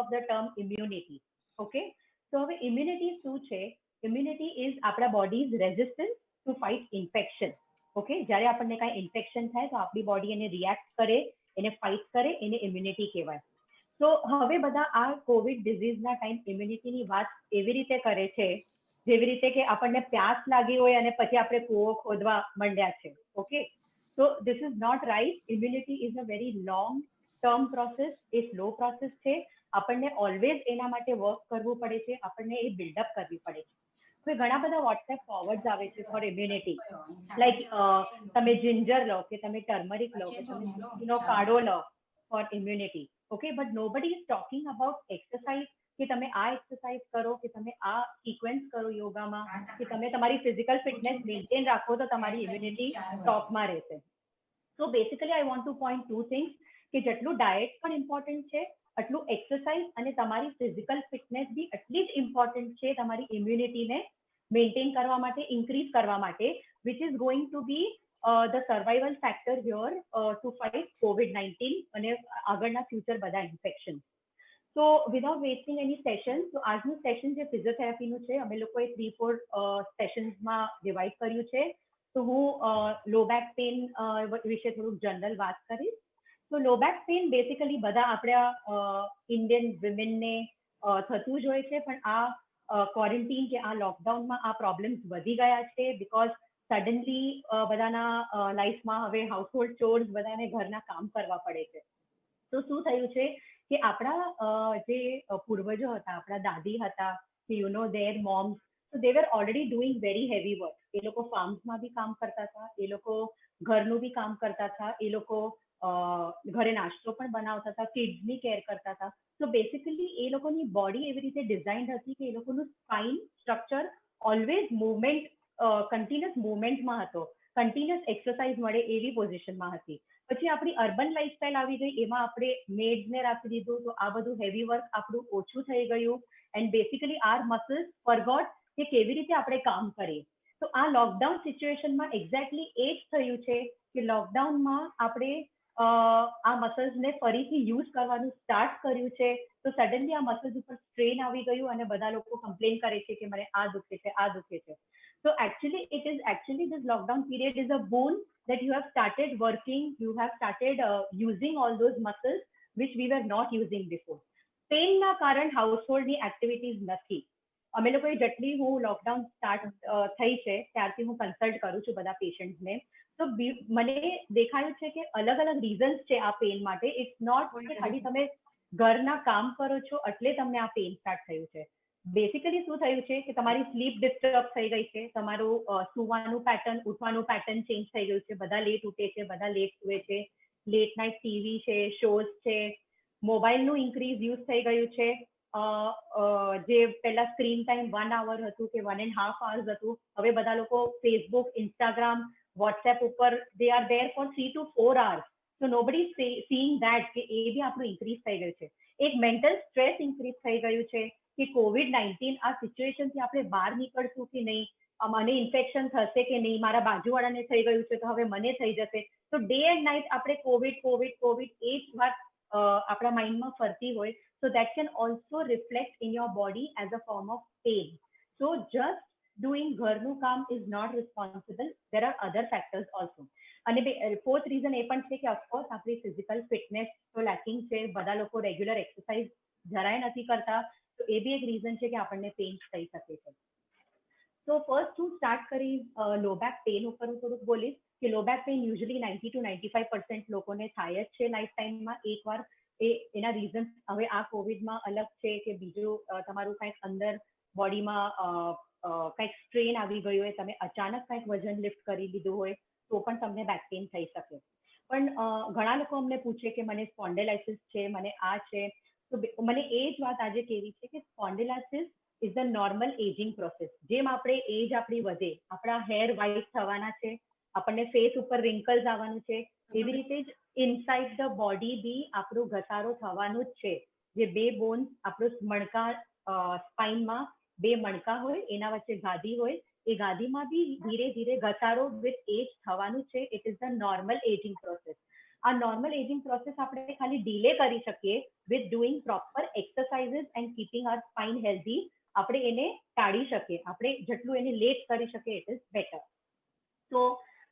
of the term immunity. Okay. તો હવે immunity શું છે? Immunity is આપણા body's resistance to fight infection okay જ્યારે આપણને કાંઈ ઇન્ફેક્શન થાય તો આપણી બોડી એને રિએક્ટ કરે, એને ફાઇટ કરે, એને ઇમ્યુનિટી કહેવાય. તો હવે બધા આ કોવિડ ડિઝીઝના ટાઈમ ઇમ્યુનિટીની વાત એવી રીતે કરે છે, જેવી રીતે કે આપણને પ્યાસ લાગી હોય અને પછી આપણે કૂવો ખોદવા માંડ્યા છે. ઓકે તો this is not right immunity is a very long term process a slow process છે. આપણને ઓલવેઝ એના માટે વર્ક કરવું પડે છે. આપણને એ બિલ્ડઅપ કરવી પડે છે. હવે ઘણા બધા વોટ્સએપ ફોરવર્ડ આવે છે ફોર ઇમ્યુનિટી લાઈક તમે જિંજર લો કે તમે ટર્મરિક લો કે તમે તુલસીનો કાઢો લો for immunity okay but nobody is talking about exercise કે તમે આ એક્સરસાઇઝ કરો કે તમે આ સિક્વન્સ કરો યોગામાં કે તમે તમારી ફિઝિકલ ફિટનેસ મેન્ટેન રાખો તો તમારી ઇમ્યુનિટી ટોપમાં રહેશે. So basically I want to point to things કે જેટલું ડાયટ પણ ઇમ્પોર્ટન્ટ છે એટલું એક્સરસાઇઝ અને તમારી ફિઝિકલ ફિટનેસ બી એટલી જ ઇમ્પોર્ટન્ટ છે તમારી ઇમ્યુનિટીને મેન્ટેન કરવા માટે ઇન્ક્રીઝ કરવા માટે which is going to be the survival factor your to fight COVID nineteen અને આગળના ફ્યુચર બધા ઇન્ફેક્શન તો વિધાઉટ વેસ્ટિંગ એની સેશન તો આજનું સેશન જે ફિઝિયોથેરાપીનું છે, અમે લોકોએ થ્રી ફોર સેશન્સમાં ડિવાઈડ કર્યું છે. તો હું લો બેક પેન વિશે થોડુંક જનરલ વાત કરીશ. તો લો બેક પેઇન બેસિકલી બધા આપણા ઇન્ડિયન વિમેનને થતું જ હોય છે. પણ આ ક્વોરન્ટીન કે આ લોકડાઉનમાં આ પ્રોબ્લેમ્સ વધી ગયા છે બિકોઝ સડનલી બધાના લાઈફમાં હવે હાઉસહોલ્ડ ચોર્સ બધાને ઘરના કામ કરવા પડે છે. તો શું થયું છે કે આપણા જે પૂર્વજો હતા, આપણા દાદી હતા, કે યુ નો દેર મોમ્સ તો they were already doing very heavy work એ લોકો ફાર્મ્સમાં બી કામ કરતા હતા, એ લોકો ઘરનું બી કામ કરતા હતા, એ લોકો ઘરે નાસ્તો પણ બનાવતા હતા કિડ્સની કેર કરતા હતા. તો બેસિકલી એ લોકોની બોડી એવી રીતે ડિઝાઇન હતી કે એ લોકોનું spine structure always movement continuous મુવમેન્ટમાં હતો. કન્ટિન્યુઅસ એક્સરસાઇઝ મળે એવી પોઝિશનમાં હતી. પછી આપણી અર્બન લાઈફસ્ટાઈલ આવી ગઈ, એમાં આપણે મેડને રાખી દીધું, તો આ બધું હેવી વર્ક આપણું ઓછું થઈ ગયું. And basically our muscles forgot કે કેવી રીતે આપણે કામ કરીએ. તો આ લોકડાઉન સિચ્યુએશનમાં એક્ઝેક્ટલી એ જ થયું છે કે લોકડાઉનમાં આપણે આ મસલ્સને ફરીથી યુઝ કરવાનું સ્ટાર્ટ કર્યું છે તો સડનલી આ મસલ્સ ઉપર સ્ટ્રેન આવી ગયું અને બધા લોકો કમ્પ્લેન કરે છે કે મને આ દુખે છે આ દુખે છે so actually it is actually this lockdown period is a boon that you have started working you have started uh, using all those muscles which we were not using before pain ના કારણ હાઉસહોલ્ડની activities નથી અમે લોકોએ જેટલી હું lockdown start થઈ છે ત્યારથી હું કન્સલ્ટ કરું છું બધા પેશન્ટને તો મને દેખાયું છે કે અલગ અલગ રીઝન્સ છે આ પેન માટે. ઇટ્સ નોટ કે ખાલી તમે ઘરના કામ કરો છો એટલે તમને આ પેન સ્ટાર્ટ થયું છે. બેસિકલી શું થયું છે કે તમારી સ્લીપ ડિસ્ટર્બ થઈ ગઈ છે તમારું સુવાનું પેટર્ન ઉઠવાનું પેટર્ન ચેન્જ થઈ ગયું છે બધા લેટ ઉઠે છે બધા લેટ સુવે છે લેટ નાઇટ ટીવી છે શોઝ છે મોબાઈલનું ઇન્ક્રીઝ યુઝ થઈ ગયું છે. જે પહેલા સ્ક્રીન ટાઈમ વન આવર હતું કે વન એન્ડ હાફ આવર્સ હતું હવે બધા લોકો ફેસબુક ઇન્સ્ટાગ્રામ વોટ્સએપ ઉપર they are there for three to four hours તો નોબડી સીઈંગ દેટ કે એ બી આપણું ઇન્ક્રીઝ થઈ ગયું છે. એક મેન્ટલ સ્ટ્રેસ ઇન્ક્રીઝ થઈ ગયું છે કે કોવિડ નાઇન્ટીન આ સિચ્યુએશનથી આપણે બહાર નીકળશું કે નહીં? મને ઇન્ફેક્શન થશે કે નહીં? મારા બાજુવાળાને થઈ ગયું છે તો હવે મને થઈ જશે. તો ડે એન્ડ નાઇટ આપણે કોવિડ કોવિડ કોવિડ એ જ વાત આપણા માઇન્ડમાં ફરતી હોય. So that can also reflect in your body as a form of pain. So just doing ઘરનું કામ is not responsible. There are other factors also. અને ફોર્થ રીઝન એ પણ છે કે ઓફકોર્સ આપણી ફિઝિકલ ફિટનેસ તો લેકિંગ છે. બધા લોકો રેગ્યુલર એક્સરસાઇઝ જરાય નથી કરતા. તો એ બી એક રીઝન છે કે આપણને પેઇન થઈ શકે છે. તો ફર્સ્ટ હું સ્ટાર્ટ કરી લો બેક પેન ઉપર હું થોડુંક બોલીશ કે low back pain usually ninety two ninety five percent લોકોને થાય જ છે લાઈફ ટાઈમમાં એકવાર એ એના રીઝન હવે આ કોવિડમાં અલગ છે કે બીજું તમારું કંઈક અંદર બોડીમાં કંઈક સ્ટ્રેન આવી ગયું હોય તમે અચાનક કંઈક વજન લિફ્ટ કરી લીધું હોય તો પણ તમને બેક પેઇન થઈ શકે. પણ ઘણા લોકો અમને પૂછે કે મને સ્પોન્ડેલાઇસિસ છે મને આ છે તો મને એ જ વાત આજે કેવી છે કે spondylosis is the normal ageing process જેમ આપણે એજ આપણી વધે આપણા હેર વ્હાઇટ થવાના છે આપણને ફેસ ઉપર રિંકલ્સ આવવાનું છે એવી રીતે જ ઇનસાઇડ ધ બોડી બી આપણો ઘસારો થવાનું જ છે. જે બે બોન્સ આપણો મણકા સ્પાઇનમાં બે મણકા હોય, એના વચ્ચે ગાદી હોય, એ ગાદીમાં બી ધીરે ધીરે ઘસારો વિથ એજ થવાનું છે. It is the normal ageing process આ નોર્મલ એજિંગ પ્રોસેસ આપણે ખાલી ડીલે કરી શકીએ with doing proper exercises and keeping uh spine healthy આપણે એને ટાળી શકીએ. આપણે જેટલું એને લેટ કરી શકીએ it is better so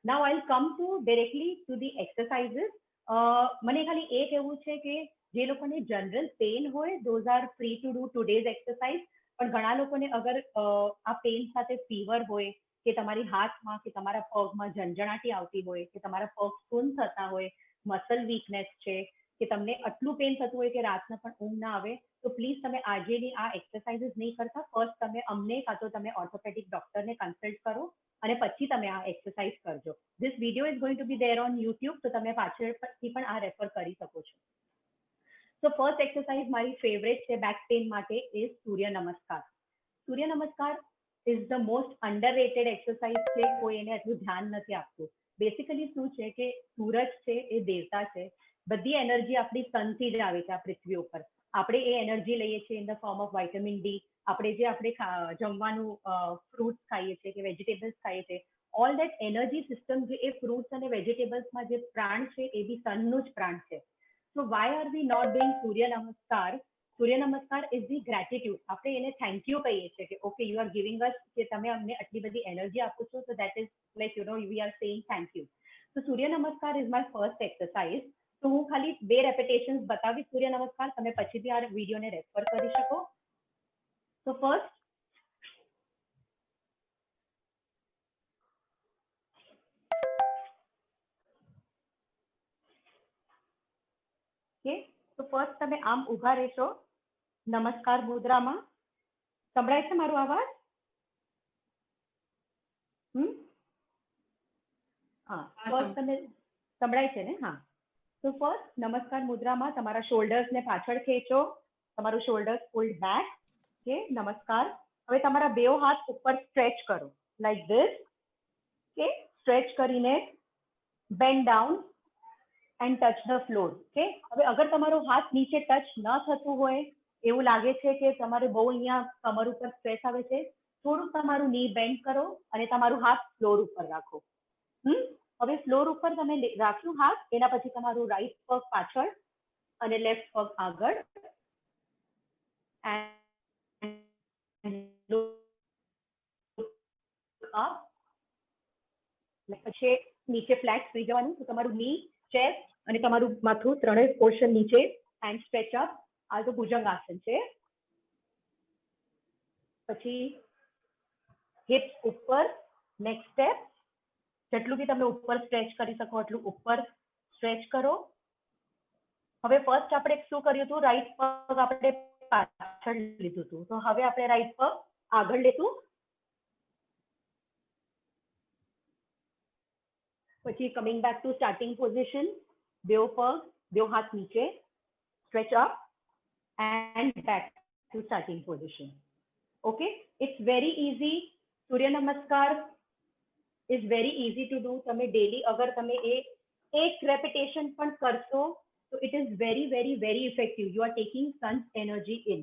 now I come to directly to the exercises મને ખાલી એ કહેવું છે કે જે લોકોને જનરલ પેન હોય those are free to do today's exercise પણ ઘણા લોકોને અગર આ પેન સાથે ફીવર હોય, કે તમારી હાથમાં કે તમારા પગમાં ઝંઝણાટી આવતી હોય, કે તમારા પગ સુન થતા હોય મસલ વીકનેસ છે કે તમને આટલું પેન થતું હોય કે રાતના પણ ઊંઘ ના આવે, તો પ્લીઝ તમે આજેની આ એક્સરસાઇઝીસ નહીં કરતા. ફર્સ્ટ તમે અમને કાં તો તમે ઓર્થોપેડિક ડોક્ટરને કન્સલ્ટ કરો અને પછી તમે આ એક્સરસાઇઝ કરજો. This video is going to be there on YouTube તો તમે પાછળથી પણ આ રેફર કરી શકો છો. તો ફર્સ્ટ એક્સરસાઇઝ મારી ફેવરેટ છે બેક પેઇન માટે is Surya Namaskar. Surya Namaskar is the most underrated exercise છે, કોઈ એને એટલું ધ્યાન નથી આપતું. બેસિકલી શું છે કે સૂરજ છે એ દેવતા છે બધી એનર્જી આપણી સનથી જ આવે છે આ પૃથ્વી ઉપર. આપણે એ એનર્જી લઈએ છીએ in the form of vitamin D આપણે જે આપણે જમવાનું ફ્રૂટ્સ ખાઈએ છીએ કે વેજીટેબલ્સ ખાઈએ છીએ ઓલ દેટ એનર્જી સિસ્ટમ જે એ ફ્રૂટ્સ અને વેજીટેબલ્સમાં જે પ્રાણ છે એ બી સનનું જ પ્રાણ છે. So why are we not doing Surya Namaskar Surya Namaskar is the gratitude આપણે એને થેન્ક યુ કહીએ છીએ કે okay you are giving us કે તમે અમને આટલી બધી એનર્જી આપો છો તો that is like you know we are saying thank you તો Surya Namaskar is my first exercise તો હું ખાલી બે રેપિટેશન્સ બતાવીશ સૂર્ય નમસ્કાર તમે પછીથી આ વિડીયોને રેફર કરી શકો તો ફર્સ્ટ ઓકે તો ફર્સ્ટ તમે આમ ઊભા રહેશો. નમસ્કાર મુદ્રામાં. સંભળાય છે મારો અવાજ? હમ? હા ફર્સ્ટ તમે સંભળાય છે ને? હા. તો ફર્સ્ટ નમસ્કાર મુદ્રામાં તમારા શોલ્ડર્સને પાછળ ખેંચો. તમારું શોલ્ડર્સ ફોલ્ડ બેક કે નમસ્કાર. હવે તમારા બેઓ હાથ ઉપર સ્ટ્રેચ કરો. લાઈક ધીસ કે સ્ટ્રેચ કરીને bend down and touch the floor કે હવે અગર તમારો હાથ નીચે ટચ ન થતું હોય, એવું લાગે છે કે તમારે બહુ અહીંયા કમર ઉપર સ્ટ્રેસ આવે છે થોડું તમારું ની બેન્ડ કરો અને તમારું હાથ ફ્લોર ઉપર રાખો. હમ? હવે ફ્લોર ઉપર તમે રાખ્યું હાથ એના પછી તમારું રાઈટ પગ પાછળ અને લેફ્ટ પગ આગળ. પછી નીચે ફ્લેટ થઈ જવાનું, તો તમારું ની ચેસ્ટ અને તમારું માથું ત્રણેય પોર્શન નીચે હેન્ડ સ્ટ્રેચ અપ આ તો ભુજંગ આસન છે. પછી હિપ્સ ઉપર નેક્સ્ટ સ્ટેપ જેટલું બી તમે ઉપર સ્ટ્રેચ કરી શકો, એટલું ઉપર સ્ટ્રેચ કરો. હવે ફર્સ્ટ આપણે શું કર્યું હતું? રાઈટ પગ આપણે પાછળ લીધું હતું. તો હવે આપણે રાઈટ પગ આગળ લેતું પછી coming back to starting position બેવ પગ બેવ હાથ નીચે, stretch up and back to starting position. Okay? It's very easy. Surya Namaskar. Is very easy to do તમે ડેલી અગર તમે એ, એક રેપિટેશન પણ કરશો, તો it is very very very effective you are taking sun's energy in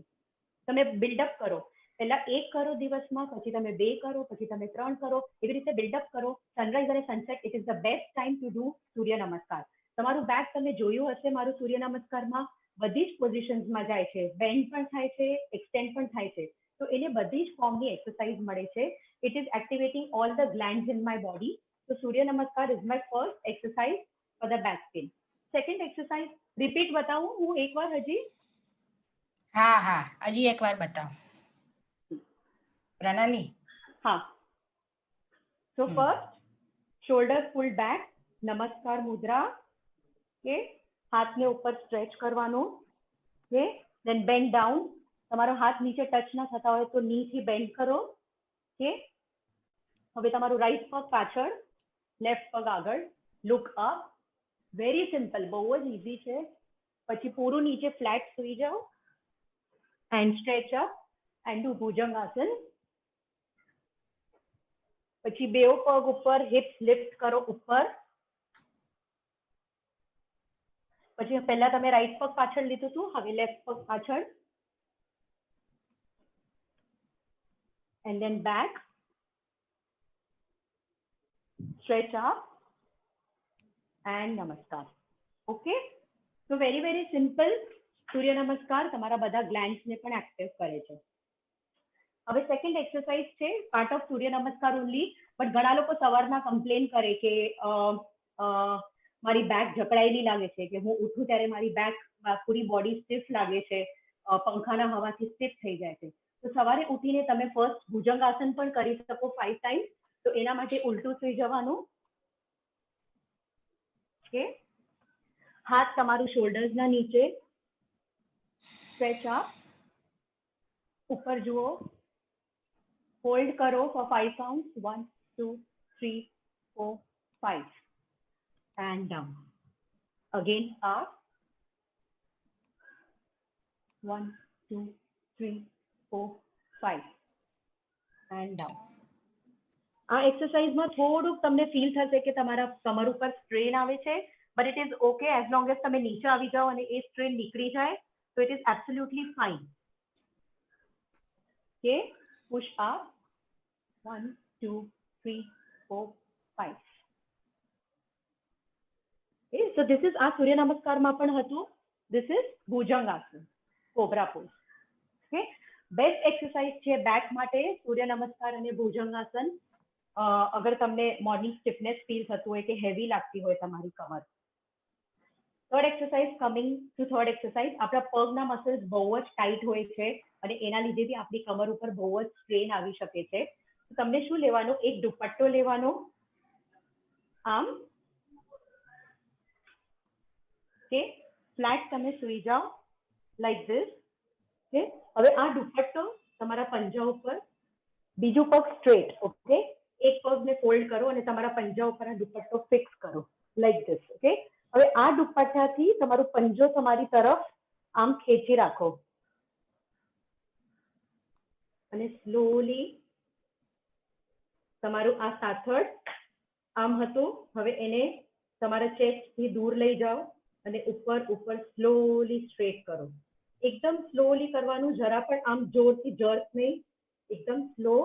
તમે build up કરો. પહેલા એક કરો દિવસમાં, પછી તમે બે કરો, પછી તમે ત્રણ કરો. એવી રીતે બિલ્ડઅપ કરો. સનરાઈઝ અને sunset it is the best time to do Surya Namaskar. તમારું બેક તમે જોયું હશે મારું સૂર્ય નમસ્કારમાં. બધી જ પોઝિશન્સમાં જાય છે. બેન્ડ પણ થાય છે એક્સટેન્ડ પણ થાય છે. તો એને બધી જ ફોર્મની એક્સરસાઇઝ મળે છે. It is activating all the glands in my body તો Surya Namaskar is my first exercise for the back pain second exercise repeat બતાવું હું એકવાર હજી? હા હા હજી એકવાર બતાવો. પ્રણાલી? હા. So first shoulder full back namaskar mudra કે હાથને ઉપર સ્ટ્રેચ કરવાનો કે દેન બેન્ડ down તમારો હાથ નીચે ટચ ના થતા હોય તો ની થી બેન્ડ કરો કે હવે તમારું રાઈટ પગ પાછળ લેફ્ટ પગ આગળ લુક અપ વેરી સિમ્પલ બહુ જ ઈઝી છે. પછી પૂરું નીચે ફ્લેટ સુઈ જાઓ and stretch up and do Bhujang asana પછી બેવ પગ ઉપર હિપ્સ લિફ્ટ કરો ઉપર. પછી પહેલા તમે રાઈટ પગ પાછળ લીધું હતું હવે લેફ્ટ પગ પાછળ. And then back. Stretch up. And namaskar. Okay તો very very simple Surya Namaskar તમારા બધા ગ્લેન્ડ્સને પણ એક્ટિવ કરે છે. હવે સેકન્ડ એક્સરસાઇઝ છે part of Surya Namaskar only but ઘણા લોકો સવારના કમ્પ્લેન કરે કે મારી બેક જકડાયેલી લાગે છે, કે હું ઉઠું ત્યારે મારી બેક પૂરી બોડી સ્ટીફ લાગે છે પંખાના હવાથી સ્ટીફ થઈ જાય છે. તો સવારે ઉઠીને તમે ફર્સ્ટ ભુજંગ આસન પણ કરી શકો ફાઈવ ટાઈમ તો એના માટે ઉલટું સુઈ જવાનું. ઓકે હાથ તમારું શોલ્ડર્સના નીચે. સ્ટ્રેચ અપ ઉપર જુઓ. હોલ્ડ કરો for five count one two three four five and down again up one two three four five and down આ એક્સરસાઇઝમાં થોડુંક તમને ફીલ થશે કે તમારા કમર ઉપર સ્ટ્રેન આવે છે but it is okay as long as તમે નીચે આવી જાઓ અને એ સ્ટ્રેન નીકળી જાય તો ઇટ ઇઝ એબ્સોલ્યુટલી ફાઇન કે push up one two three four Okay, so this is આ સૂર્ય નમસ્કારમાં પણ હતું. This is Bhujang asana cobra pose okay best exercise છે બેક માટે સૂર્ય નમસ્કાર અને ભુજંગાસન અગર તમને મોર્નિંગ સ્ટીફનેસ ફીલ થતું હોય કે હેવી લાગતી હોય તમારી કમર. Third exercise coming to third exercise આપણા પગના મસલ્સ બહુ જ ટાઈટ હોય છે અને એના લીધે બી આપણી કમર ઉપર બહુ જ સ્ટ્રેન આવી શકે છે. તમને શું લેવાનો? એક દુપટ્ટો લેવાનો. આમ. કે ફ્લેટ તમે સૂઈ જાઓ. Like this okay? હવે આ દુપટ્ટો તમારા પંજા ઉપર, બીજું પગ સ્ટ્રેટ ઓકે? એક પગને ફોલ્ડ કરો અને તમારા પંજા ઉપર આ દુપટ્ટો ફિક્સ કરો લાઈક ધીસ ઓકે? હવે આ દુપટ્ટાથી તમારું પંજો તમારી તરફ આમ ખેંચી રાખો. અને સ્લોલી તમારું આ સાથળ આમ હતું. હવે એને તમારા ચેસ્ટથી દૂર લઈ જાઓ અને ઉપર ઉપર સ્લોલી સ્ટ્રેટ કરો. એકદમ સ્લોલી કરવાનું, જરા પણ આમ જોરથી જર્ક નહીં. એકદમ સ્લો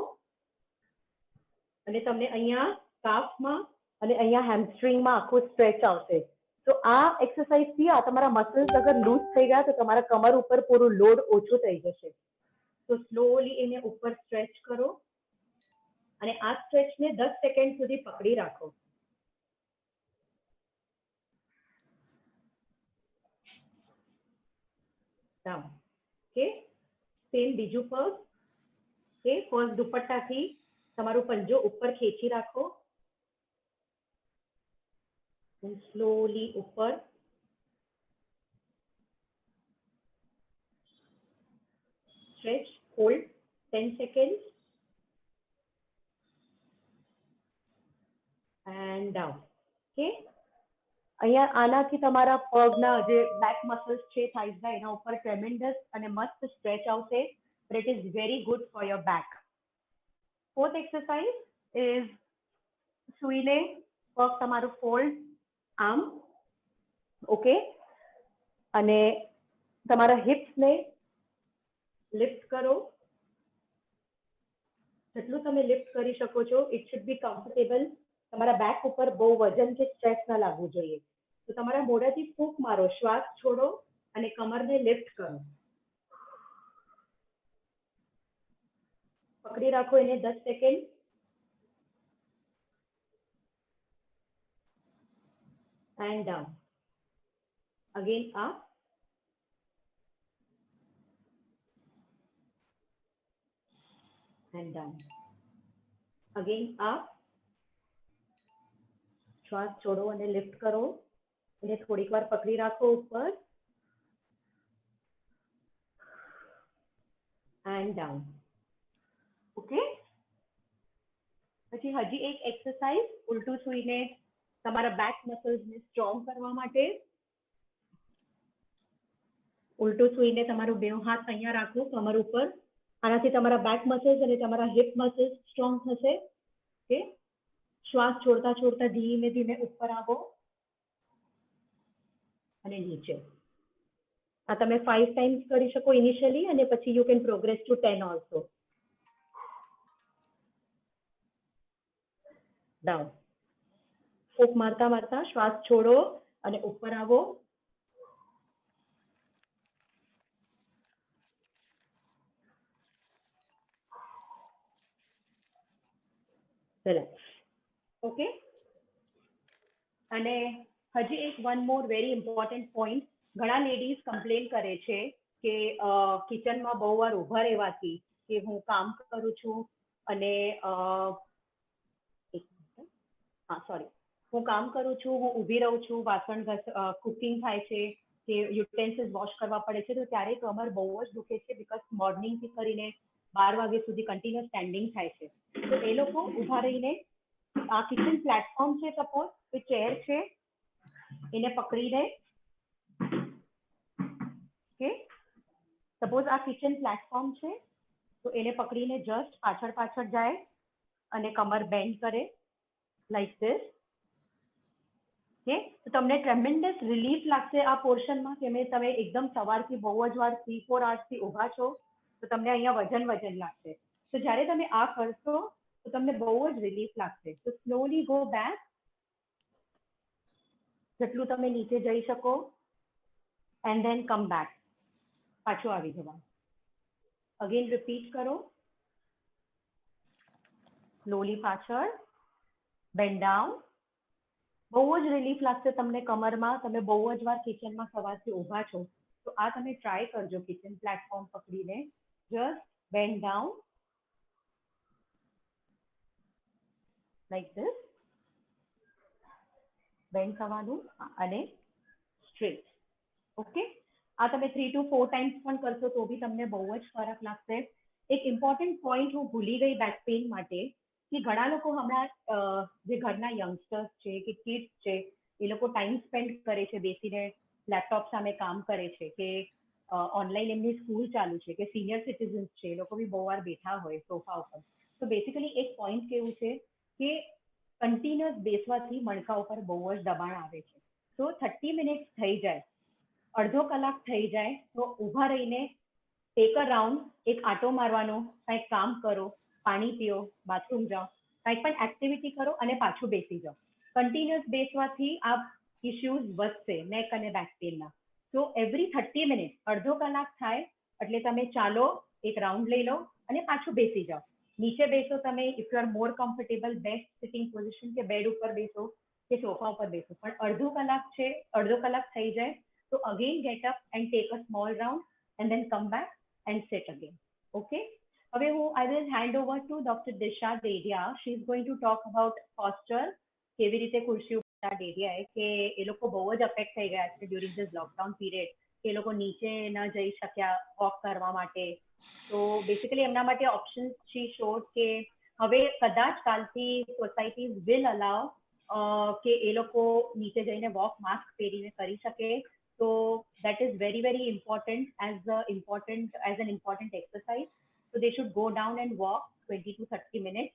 અને તમને અહીંયા કાફમાં અને અહીંયા હેમસ્ટ્રિંગમાં આખું સ્ટ્રેચ આવશે. તો આ એક્સરસાઇઝથી આ તમારા મસલ્સ અગર લૂઝ થઈ ગયા તો તમારા કમર ઉપર પૂરું લોડ ઓછું થઈ જશે. તો સ્લોલી એને ઉપર સ્ટ્રેચ કરો. અને આ સ્ટ્રેચને દસ સેકન્ડ સુધી પકડી રાખો. Down ઓકે સેમ બીજું પગ ઓકે ફર્સ્ટ દુપટ્ટાથી તમારું પંજો ઉપર ખેંચી રાખો સ્લોલી ઉપર stretch, hold 10 seconds and down, okay? અહીંયા આનાથી તમારા પગના જે બેક મસલ્સ છે થાઇઝના એના ઉપર ટ્રેમેન્ડસ અને મસ્ત સ્ટ્રેચ આવશે. But it is very good for your back fourth exercise is સુઈને પગ તમારું ફોલ્ડ આમ ઓકે અને તમારા હિપ્સને લિફ્ટ કરો. જેટલું તમે લિફ્ટ કરી શકો છો ઇટ શુડ બી કમ્ફર્ટેબલ તમારા બેક ઉપર બહુ વજન કે સ્ટ્રેસ ના લાગવું જોઈએ. તો તમારા મોઢાથી ફૂંક મારો, શ્વાસ છોડો અને કમરને લિફ્ટ કરો પકડી રાખો એને દસ second and down again up. And down. Again up. શ્વાસ છોડો અને લિફ્ટ કરો એને થોડીક વાર પકડી રાખો ઉપર એન્ડ ડાઉન ઓકે પછી હજી એક એક્સરસાઇઝ ઉલટું સૂઈને તમારા બેક મસલ્સને સ્ટ્રોંગ કરવા માટે. ઉલટું સૂઈને તમારું બે હાથ અહીંયા રાખો, કમર ઉપર. આનાથી તમારા બેક મસલ્સ અને તમારા હિપ મસલ્સ સ્ટ્રોંગ થશે. ઓકે શ્વાસ છોડતા છોડતા ધીમે ધીમે ઉપર આવો. અને નીચે. આ તમે ફાઈવ ટાઈમ્સ કરી શકો ઇનિશિયલી અને પછી you can progress to ten also down ફૂંક મારતા મારતા શ્વાસ છોડો અને ઉપર આવો. રિલેક્સ ઓકે અને હજી એક one more very important point ઘણા લેડીઝ કમ્પ્લેન કરે છે કે કિચનમાં બહુ વાર ઊભા રહેવાથી કે હું કામ કરું છું અને હા સોરી હું કામ કરું છું, હું ઊભી રહું છું, વાસણ કુકિંગ થાય છે, કે યુટેન્સિલ્સ વોશ કરવા પડે છે, તો ત્યારે કમર બહુ જ દુખે છે બીકોઝ મોર્નિંગથી કરીને બાર વાગ્યા સુધી કન્ટિન્યુઅસ સ્ટેન્ડિંગ થાય છે. તો એ લોકો ઊભા રહીને, આ કિચન પ્લેટફોર્મ છે સપોઝ કે ચેર છે એને પકડીને કે સપોઝ આ કિચન પ્લેટફોર્મ છે, તો એને પકડીને જસ્ટ પાછળ પાછળ જાય અને કમર બેન્ડ કરે લાઈક ધીસ કે તો તમને ટ્રેમેન્ડસ રિલીફ લાગશે આ પોર્શનમાં કે મેં તમે એકદમ સવારથી બહુ જ વાર થ્રી ફોર આવર્સથી ઊભા છો, તો તમને અહીંયા વજન વજન લાગશે. તો જ્યારે તમે આ કરશો, તો તમને બહુ જ રિલીફ લાગશે. તો સ્લોલી ગો બેક જેટલું તમે નીચે જઈ શકો એન્ડ ધેન કમ બેક પાછું આવી જવા અગેન રિપીટ કરો. સ્લોલી પાછળ. બેન્ડ ડાઉન બહુ જ રિલીફ લાગશે તમને કમરમાં. તમે બહુ જ વાર કિચનમાં સવારથી ઊભા છો. તો આ તમે ટ્રાય કરજો કિચન પ્લેટફોર્મ પકડીને. Just bend down like this bend થવાનું અને સ્ટ્રેટ ઓકે આ તમે થ્રી ટુ ફોર ટાઈમ્સ પણ કરશો તો બી તમને બહુ જ ફરક લાગશે. એક ઇમ્પોર્ટન્ટ પોઈન્ટ હું ભૂલી ગઈ બેક પેઇન માટે, કે ઘણા લોકો હમણાં જે ઘરના યંગસ્ટર્સ છે કે કિડ્સ છે, એ લોકો ટાઈમ સ્પેન્ડ કરે છે બેસીને લેપટોપ સામે કામ કરે છે કે ઓનલાઈન એમની સ્કૂલ ચાલુ છે કે સિનિયર સિટીઝન્સ છે એ લોકો બી બહુ વાર બેઠા હોય સોફા ઉપર. તો બેસિકલી એક પોઈન્ટ કેવું છે કે કન્ટિન્યુઅસ બેસવાથી મણકા ઉપર બહુ જ દબાણ આવે છે. તો થર્ટી મિનિટ્સ થઈ જાય. અડધો કલાક થઈ જાય, તો ઊભા રહીને ટેક અ રાઉન્ડ એક આટો મારવાનો, કંઈક કામ કરો, પાણી પીઓ બાથરૂમ જાઓ, કંઈક પણ એક્ટિવિટી કરો અને પાછું બેસી જાઓ. કન્ટિન્યુઅસ બેસવાથી આ ઇશ્યુઝ વધશે નેક અને બેક પેનના તો એવરી થર્ટી મિનિટ અડધો કલાક થાય, એટલે તમે ચાલો, એક રાઉન્ડ લઈ લો અને પાછું બેસી જાઓ. નીચે બેસો તમે if you are more comfortable best sitting position કે બેડ ઉપર બેસો કે સોફા ઉપર બેસો પણ અડધો કલાક છે અડધો કલાક થઈ જાય તો again get up and take a small round and then come back and set again okay હવે હું I will hand over to doctor Disha Dedia she is going to talk about posture કેવી રીતે ખુરશી ઉપર ડેડિયાએ કે એ લોકો બહુ જ અફેક્ટ થઈ ગયા છે ડ્યુરિંગ ધીસ લોકડાઉન પીરિયડ કે એ લોકો નીચે ન જઈ શક્યા વોક કરવા માટે તો બેસિકલી એમના માટે ઓપ્શન શી શોડ કે હવે કદાચ કાલથી સોસાયટી વિલ અલાવ કે એ લોકો નીચે જઈને વોક માસ્ક પહેરીને કરી શકે. તો that is very very important as a important as an important exercise તો they should go down and walk twenty to thirty minute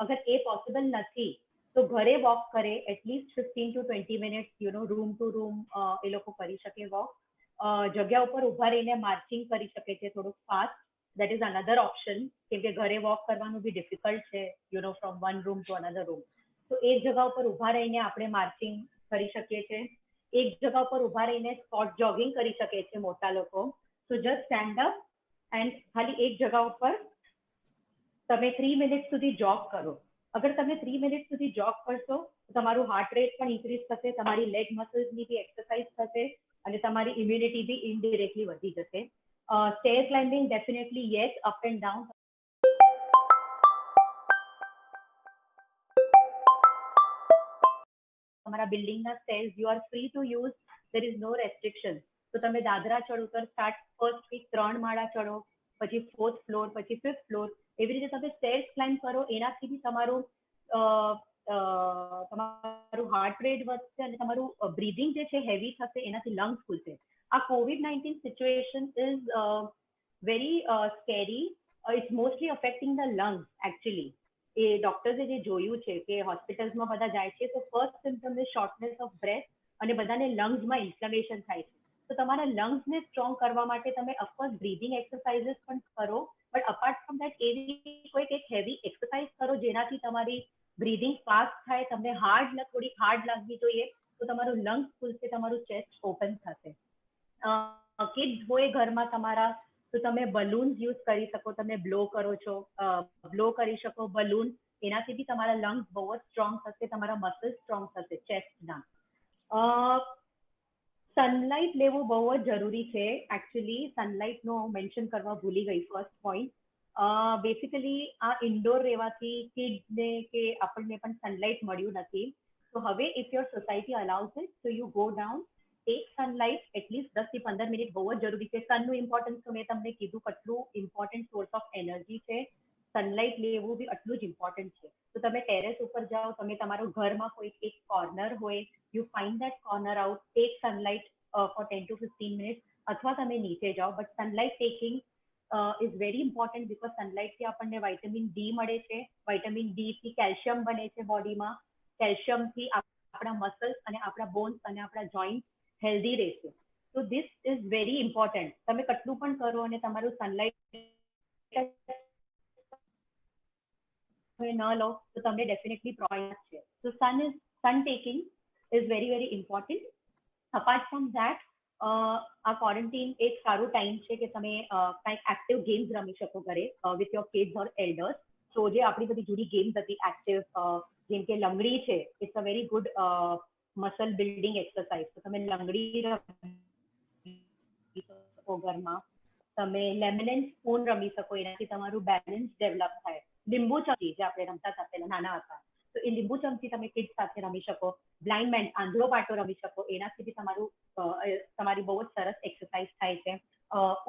અગર એ પોસિબલ નથી, તો ઘરે વોક કરે at least fifteen to twenty minute you know room to room એ લોકો કરી શકે વોક જગ્યા ઉપર ઊભા રહીને માર્ચિંગ કરી શકે છે થોડુંક fast that is another option કેમ કે ઘરે વોક કરવાનું બી ડિફિકલ્ટ છે you know from one room to another room તો એક જગા ઉપર ઊભા રહીને આપણે માર્ચિંગ કરી શકીએ છીએ એક જગા ઉપર ઊભા રહીને સ્પોટ જોગિંગ કરી શકે છે મોટા લોકો. તો જસ્ટ સ્ટેન્ડ અપ એન્ડ ખાલી એક જગા ઉપર તમે થ્રી મિનિટ સુધી જોગ કરો. અગર તમે થ્રી મિનિટ સુધી જોગ કરશો, તો તમારું હાર્ટ રેટ પણ ઇન્ક્રીઝ થશે, તમારી લેગ મસલ્સની બી એક્સરસાઇઝ થશે અને તમારી ઇમ્યુનિટી બી ઇનડિરેક્ટલી વધી જશે stair climbing definitely yes up and down તમારા બિલ્ડિંગના stairs you are free to use there is no restriction તો તમે દાદરા ચઢ ઉતર સ્ટાર્ટ ફર્સ્ટ વીક ત્રણ માળા ચડો પછી ફોર્થ ફ્લોર પછી ફિફ્થ ફ્લોર એવી રીતે તમે સ્ટેર્સ ક્લાઇમ્બ કરો એનાથી બી તમારું તમારું હાર્ટ રેટ વધશે અને તમારું બ્રીધિંગ જે છે હેવી થશે, એનાથી લંગ્સ ખુલશે. આ COVID nineteen situation is very scary it's mostly affecting the lungs actually એ ડોક્ટર્સે જે જોયું છે કે હોસ્પિટલ્સમાં બધા જાય છે, તો first symptom is shortness of breath અને બધાને લંગ્સમાં ઇન્ફ્લેમેશન થાય છે. તો તમારા લંગ્સને સ્ટ્રોંગ કરવા માટે તમે અફકોર્સ બ્રીધિંગ એક્સરસાઇઝીસ પણ કરો બટ અપાર્ટ ફ્રોમ દેટ એવી કોઈક એક હેવી એક્સરસાઇઝ કરો જેનાથી તમારી બ્રીધિંગ ફાસ્ટ થાય, તમને હાર્ડ થોડી હાર્ડ લાગવી જોઈએ, તો તમારું લંગ્સ ખુલશે, તમારું ચેસ્ટ ઓપન થશે. કિડ્સ હોય ઘરમાં તમારા, તો તમે બલૂન્સ યુઝ કરી શકો, તમે બ્લો કરો છો બ્લો કરી શકો બલૂન એનાથી બી તમારા લંગ્સ બહુ જ સ્ટ્રોંગ થશે, તમારા મસલ સ્ટ્રોંગ થશે ચેસ્ટના સનલાઇટ લેવું બહુ જ જરૂરી છે. એકચ્યુઅલી સનલાઇટનો મેન્શન કરવા ભૂલી ગઈ ફર્સ્ટ પોઈન્ટ બેસિકલી આ ઇન્ડોર રહેવાથી કિડને કે આપણને પણ સનલાઇટ મળ્યું નથી. તો હવે if your society allows it તો you go down take sunlight at least દસથી પંદર મિનિટ બહુ જ જરૂરી છે. સનનું ઇમ્પોર્ટન્સ તો મેં તમને કીધું કેટલું ઇમ્પોર્ટન્ટ સોર્સ ઓફ એનર્જી છે. સનલાઇટ લેવું બી આટલું જ ઇમ્પોર્ટન્ટ છે. તો તમે ટેરેસ ઉપર જાઓ, તમે તમારું ઘરમાં કોઈ એક કોર્નર હોય you find that corner out take sunlight for ten to fifteen minute અથવા તમે નીચે જાઓ. But sunlight taking is very important because સનલાઇટથી આપણને વાઇટામિન ડી મળે છે. વાઇટામિન ડી થી કેલ્શિયમ બને છે બોડીમાં કેલ્શિયમથી આપણા મસલ્સ અને આપણા બોન્સ અને આપણા જોઈન્ટ હેલ્ધી રહેશે. તો ધીસ ઇઝ વેરી ઇમ્પોર્ટન્ટ તમે કટલું પણ કરો અને તમારું સનલાઇટ ન લો, તો તમને ડેફિનેટલી પ્રોબ્લેમ છે. તો sun is sun taking is very very important apart from that આ ક્વોરન્ટીન એક સારો ટાઈમ છે કે તમે કંઈક એક્ટિવ ગેમ્સ રમી શકો ઘરે with your kids or elders તો જે આપણી બધી જુદી ગેમ્સ હતી એક્ટિવ જેમ કે લંગડી છે it's a very good muscle building exercise તો તમે લંગડી રમી શકો ઘરમાં. તમે લેમિનેન સ્પૂન રમી શકો, એનાથી તમારું બેલેન્સ ડેવલપ થાય. લીંબુ ચમચી જે આપણે રમતા હતા, પહેલા નાના હતા. તો એ લીંબુ ચમચી તમે કિડ્સ સાથે રમી શકો બ્લાઇન્ડ મેન આંધળો પાટો રમી શકો, એનાથી બી તમારું તમારી બહુ જ સરસ એક્સરસાઇઝ થાય છે.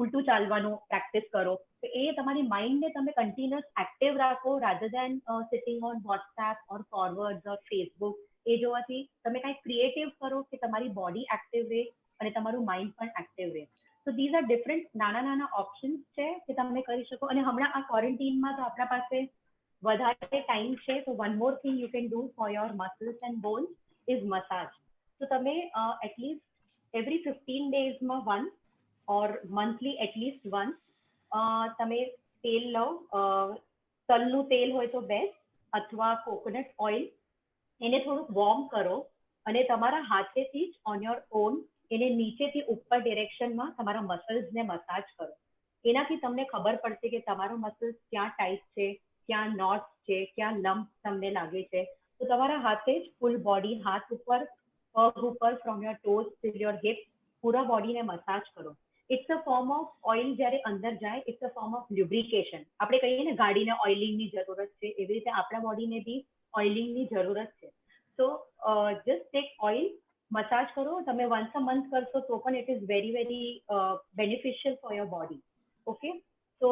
ઉલટું ચાલવાનું પ્રેક્ટિસ કરો. તો એ તમારી માઇન્ડને તમે કન્ટિન્યુઅસ એક્ટિવ રાખો rather than sitting on WhatsApp or forward or Facebook એ જોવાથી તમે કાંઈક ક્રિએટિવ કરો કે તમારી બોડી એક્ટિવ રહે અને તમારું માઇન્ડ પણ એક્ટિવ રહે. તો ધીઝ આર ડિફરન્ટ નાના નાના ઓપ્શન્સ છે કે તમે કરી શકો. અને હમણાં આ ક્વોરન્ટીનમાં તો આપણા પાસે વધારે ટાઈમ છે, તો one more thing you can do for your muscles and bones is massage તો તમે at least every fifteen ડેઝમાં one or monthly at least one તમે તેલ લો તલનું તેલ હોય તો બેસ્ટ અથવા કોકોનટ ઓઇલ એને થોડુંક વોર્મ કરો અને તમારા હાથેથી જ ઓન યોર ઓન એને નીચેથી ઉપર ડિરેક્શનમાં તમારા મસલ્સને મસાજ કરો. એનાથી તમને ખબર પડશે કે તમારો મસલ્સ ક્યાં ટાઈટ છે ક્યાં નોટ છે, ક્યાં લંબ તમને લાગે છે, તો તમારા હાથે જ ફૂલ બોડી હાથ ઉપર, પગ ઉપર from your toes to your hip પૂરા બોડીને મસાજ કરો. It's a form of oil જ્યારે અંદર જાય it's a form of lubrication આપણે કહીએ ને ગાડીને ઓઇલિંગની જરૂરત છે, એવી રીતે આપણા બોડીને બી ઓઇલિંગની જરૂરત છે. તો જસ્ટ ટેક ઓઇલ મસાજ કરો, તમે વન્સ અ મંથ કરશો તો પણ it is very very beneficial for your body okay તો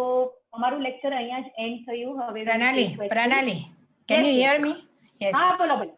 અમારું લેક્ચર અહીંયા જ એન્ડ થયું. હવે Pranali Pranali can you hear me yes હા બોલો બોલો.